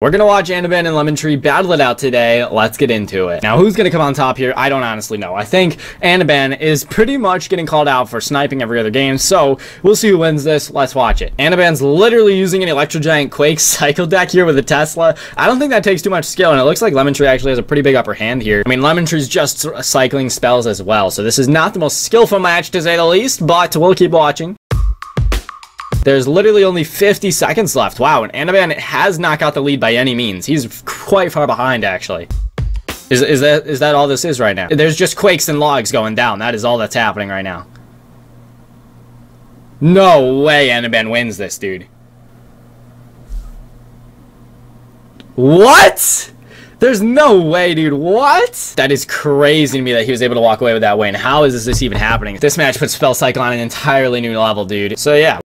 We're gonna watch Anaban and Lemon Tree battle it out today. Let's get into it. Now, who's gonna come on top here? I don't honestly know. I think Anaban is pretty much getting called out for sniping every other game, so we'll see who wins this. Let's watch it. Anaban's literally using an Electro Giant Quake cycle deck here with a Tesla. I don't think that takes too much skill, and it looks like Lemon Tree actually has a pretty big upper hand here. I mean, Lemon Tree's just cycling spells as well, so this is not the most skillful match to say the least, but we'll keep watching. There's literally only 50 seconds left. Wow, and Anaban has not got the lead by any means. He's quite far behind, actually. Is, is that is that all this is right now? There's just quakes and logs going down. That is all that's happening right now. No way Anaban wins this, dude. What? There's no way, dude. What? That is crazy to me that he was able to walk away with that win. How is this even happening? This match puts Spell Cycle on an entirely new level, dude. So yeah.